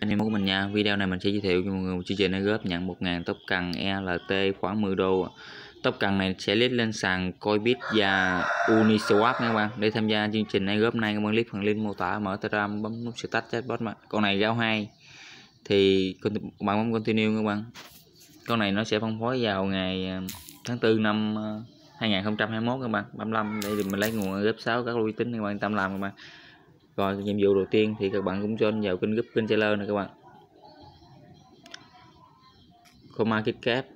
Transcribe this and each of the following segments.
anh em của mình nha. Video này mình sẽ giới thiệu cho mọi người một chương trình góp nhận 1.000 tóc cần ELT khoảng 10 đô tóc cần này sẽ list lên sàn Coinbit và Uniswap nha các bạn. Để tham gia chương trình này góp này, các bạn click phần link mô tả, mở telegram, bấm nút start chatbot mà con này giao hai. Thì bạn bấm continue các bạn. Con này nó sẽ phân phối vào ngày ờ, tháng 4 năm ờ, 2021 các bạn. 35 để mình lấy nguồn góp 6 các uy tín các bạn. Tâm làm các bạn rồi, nhiệm vụ đầu tiên thì các bạn cũng join vào kênh group kênh seller này các bạn. Coma Kit Cap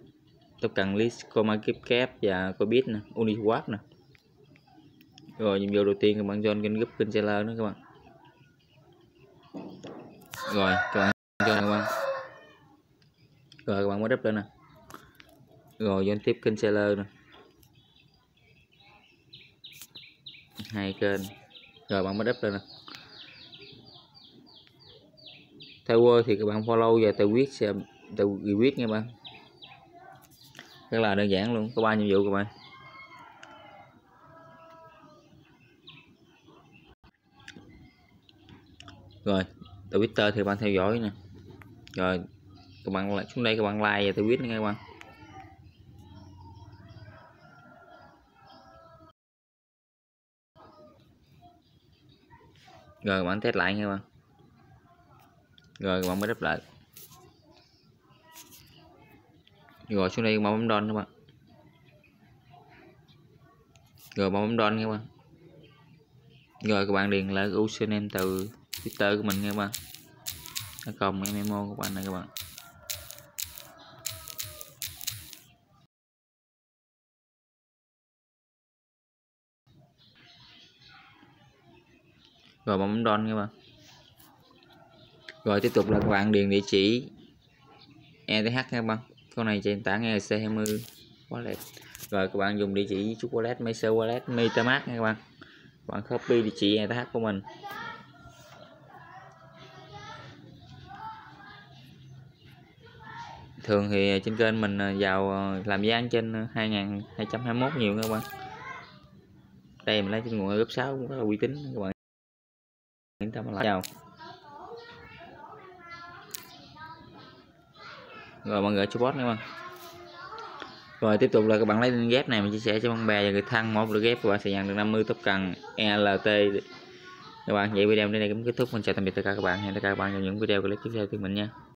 tôi cần list Coma Kit Cap và cobit nè, Uniwap nè. Rồi, nhiệm vụ đầu tiên các bạn join kênh group kênh seller nữa các bạn. Rồi, các bạn join các bạn rồi, các bạn mới đắp lên nè. Rồi join tiếp kênh seller nè. Hai kênh. Rồi, bạn mới đắp lên nè. Theo Word thì các bạn follow và từ viết sẽ từ viết nha bạn. Rất là đơn giản luôn, có ba nhiệm vụ các bạn? Rồi Twitter thì bạn theo dõi nè. Rồi, các bạn lại xuống đây các bạn like và twitter nha các bạn. Rồi, các bạn test lại nha các bạn rồi bạn mới đắp lại. Rồi xuống đây các bạn bấm đòn các bạn. Rồi bấm đòn các bạn. Rồi, các bạn điền lại username từ twitter của mình nha các bạn. Công memo của bạn này các bạn. Rồi bấm đòn các bạn rồi, tiếp tục là các bạn điền địa chỉ. ETH nha các bạn. Con này trên tảng ERC20 wallet. Rồi, các bạn dùng địa chỉ chút wallet Master wallet, MetaMask nha các bạn. Các bạn copy địa chỉ ETH của mình. Thường thì trên kênh mình vào à, làm giá trên 2221 nhiều các bạn. Đây mình lấy trên nguồn gấp 6 cũng rất là uy tín các bạn. Yên tâm lại chào rồi mọi người support nha bạn rồi tiếp tục là các bạn lấy link ghép này mình chia sẻ cho bạn bè và người thân. Mỗi lượt ghép các bạn sẽ nhận được 50 top cần LT các bạn, vậy video đến đây cũng kết thúc. Mình chào tạm biệt tất cả các bạn. Hẹn tất cả các bạn trong những video clip tiếp theo của mình nha.